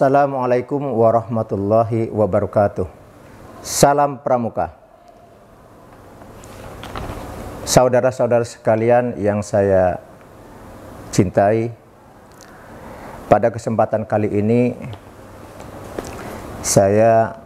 Assalamualaikum warahmatullahi wabarakatuh. Salam Pramuka. Saudara-saudara sekalian yang saya cintai, pada kesempatan kali ini saya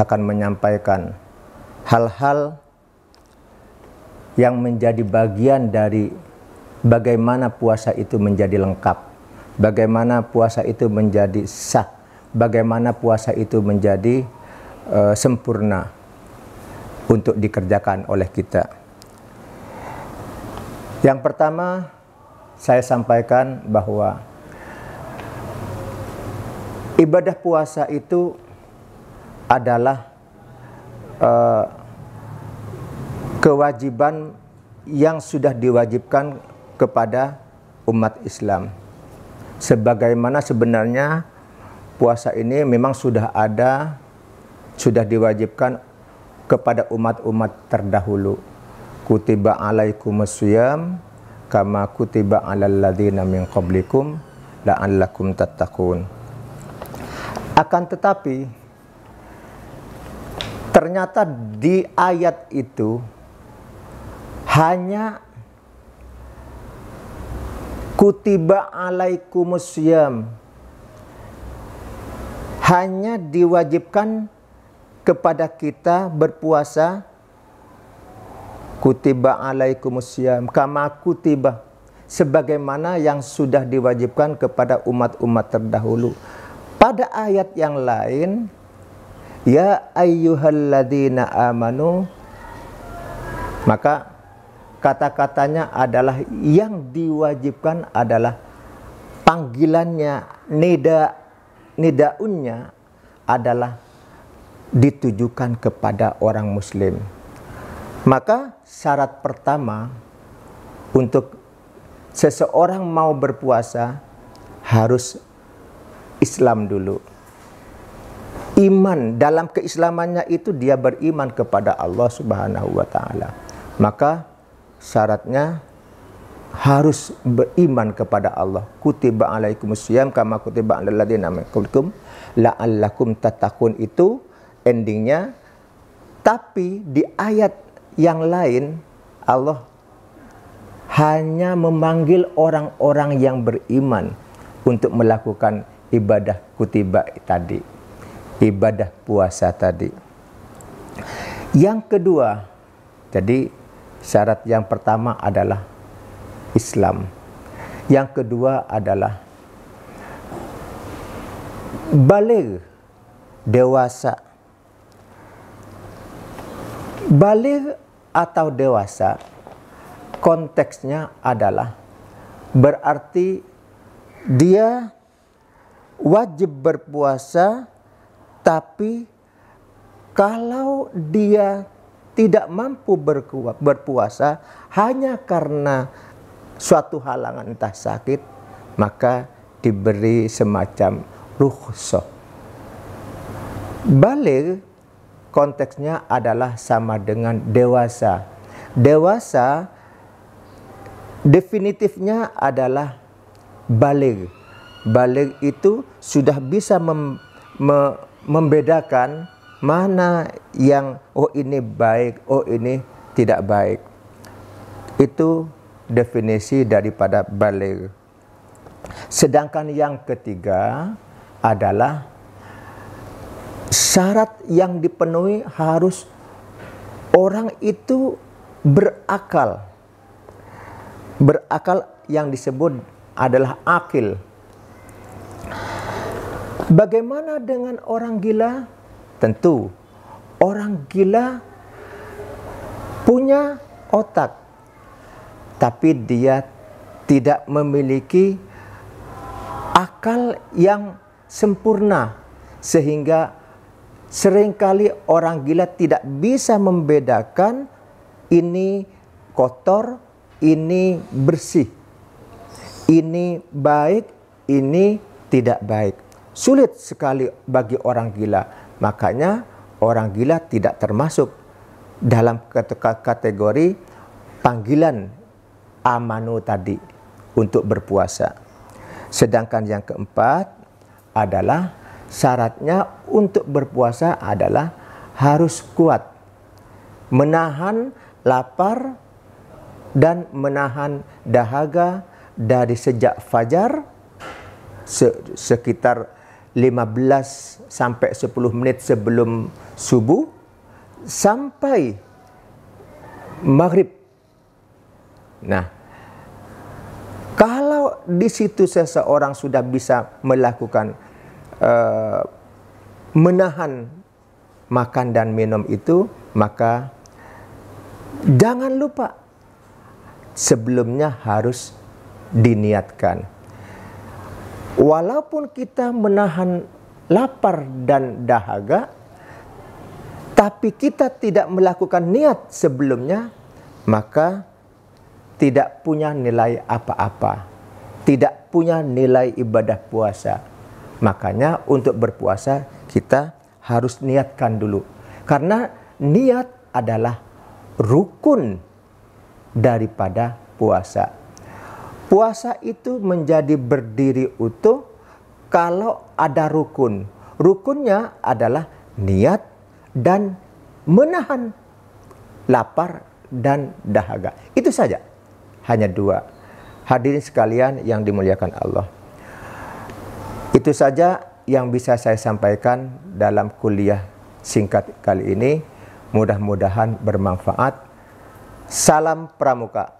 akan menyampaikan hal-hal yang menjadi bagian dari bagaimana puasa itu menjadi lengkap bagaimana puasa itu menjadi sah, bagaimana puasa itu menjadi uh, sempurna untuk dikerjakan oleh kita. Yang pertama, saya sampaikan bahwa ibadah puasa itu adalah uh, kewajiban yang sudah diwajibkan kepada umat Islam sebagaimana sebenarnya puasa ini memang sudah ada sudah diwajibkan kepada umat-umat terdahulu. Kutiba alaikumusiyam kama kutiba alal ladzina min qablikum la'allakum tattaqun. Akan tetapi ternyata di ayat itu hanya kutiba alaikumusiyam. Hanya diwajibkan kepada kita berpuasa. Kutiba alaikumusiyam. Kama kutiba. Sebagaimana yang sudah diwajibkan kepada umat-umat terdahulu. Pada ayat yang lain ya ayyuhalladzina amanu. Maka kata-katanya adalah yang diwajibkan adalah panggilannya nida nidaunnya adalah ditujukan kepada orang muslim. Maka syarat pertama untuk seseorang mau berpuasa harus Islam dulu. Iman dalam keislamannya itu dia beriman kepada Allah Subhanahu wa taala. Maka syaratnya harus beriman kepada Allah. Kutiba alaikumusiyam kama kutiba alal ladzina min qablikum la'allakum tattaqun itu endingnya tapi di ayat yang lain Allah hanya memanggil orang-orang yang beriman untuk melakukan ibadah kutiba tadi. Ibadah puasa tadi. Yang kedua, jadi Syarat yang pertama adalah Islam. Yang kedua adalah balik dewasa. Balik atau dewasa konteksnya adalah berarti dia wajib berpuasa tapi kalau dia tidak mampu berpuasa hanya karena suatu halangan entah sakit, maka diberi semacam rukhsah. Balik konteksnya adalah sama dengan dewasa. Dewasa definitifnya adalah balik. Balik itu sudah bisa mem, me, membedakan mana yang oh ini baik, oh ini tidak baik. Itu definisi daripada balik. Sedangkan yang ketiga adalah syarat yang dipenuhi harus orang itu berakal. Berakal yang disebut adalah akil. Bagaimana dengan orang gila? Tentu orang gila punya otak tapi dia tidak memiliki akal yang sempurna sehingga sering kali orang gila tidak bisa membedakan ini kotor, ini bersih. Ini baik, ini tidak baik. Sulit sekali bagi orang gila Makanya orang gila tidak termasuk dalam kategori panggilan amanu tadi untuk berpuasa. Sedangkan yang keempat adalah syaratnya untuk berpuasa adalah harus kuat menahan lapar dan menahan dahaga dari sejak fajar sekitar 15 sampai 10 menit sebelum subuh sampai maghrib. Nah, kalau di situ seseorang sudah bisa melakukan uh, menahan makan dan minum itu, maka jangan lupa sebelumnya harus diniatkan walaupun kita menahan lapar dan dahaga, tapi kita tidak melakukan niat sebelumnya, maka tidak punya nilai apa-apa, tidak punya nilai ibadah puasa. Makanya untuk berpuasa kita harus niatkan dulu. Karena niat adalah rukun daripada puasa. Puasa itu menjadi berdiri utuh kalau ada rukun. Rukunnya adalah niat dan menahan lapar dan dahaga. Itu saja. Hanya dua. Hadirin sekalian yang dimuliakan Allah. Itu saja yang bisa saya sampaikan dalam kuliah singkat kali ini. Mudah-mudahan bermanfaat. Salam Pramuka.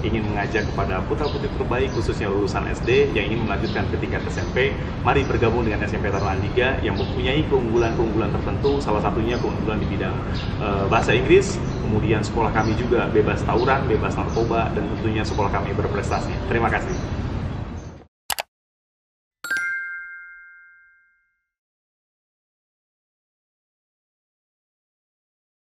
Ingin mengajak kepada putra-putri terbaik khususnya lulusan SD yang ingin melanjutkan ke tingkat SMP, mari bergabung dengan SMP Taruna Liga yang mempunyai keunggulan-keunggulan tertentu, salah satunya keunggulan di bidang uh, bahasa Inggris, kemudian sekolah kami juga bebas tawuran, bebas narkoba, dan tentunya sekolah kami berprestasi. Terima kasih.